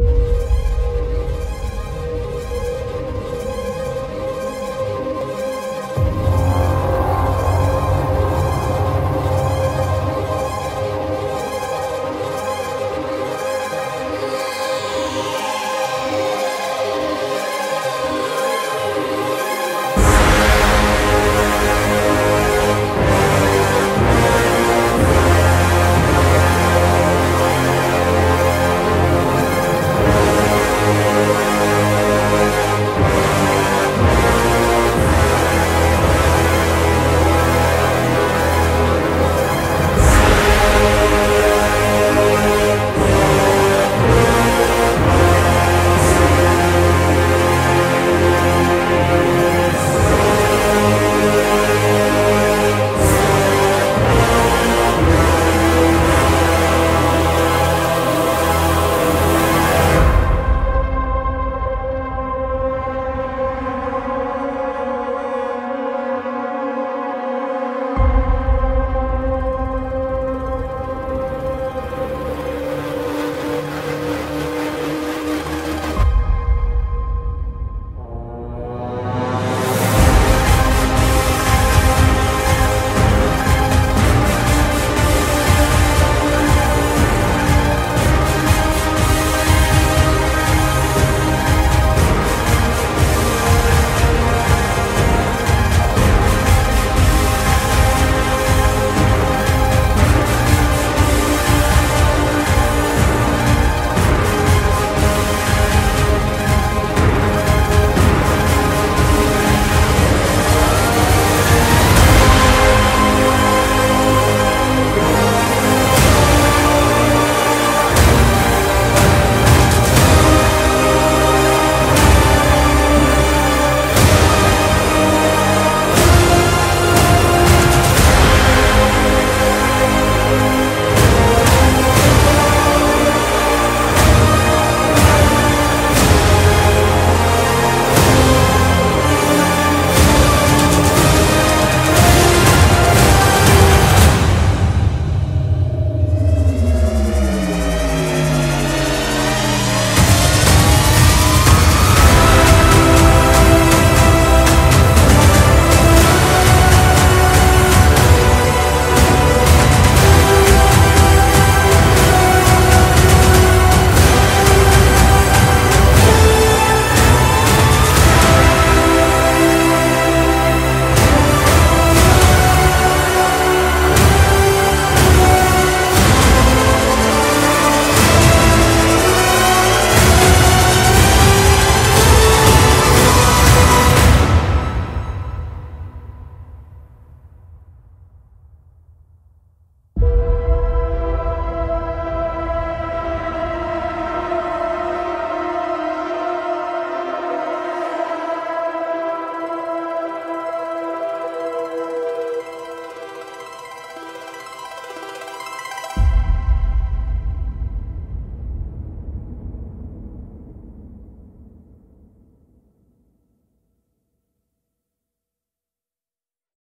you.